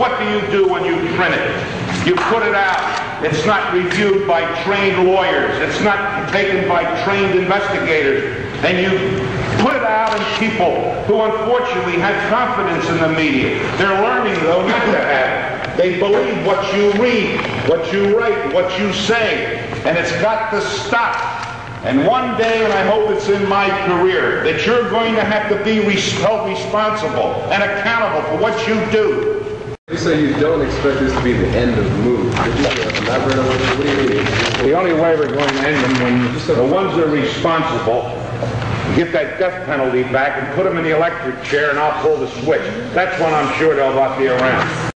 What do you do when you print it? You put it out. It's not reviewed by trained lawyers. It's not taken by trained investigators. And you put it out and people who unfortunately had confidence in the media. They're learning, though, not to have. it. They believe what you read, what you write, what you say. And it's got to stop. And one day, and I hope it's in my career, that you're going to have to be held responsible and accountable for what you do. You say you don't expect this to be the end of the uh, you mean? The only way we're going to end them when the ones that are responsible get that death penalty back and put them in the electric chair and I'll pull the switch. That's when I'm sure they'll not be around.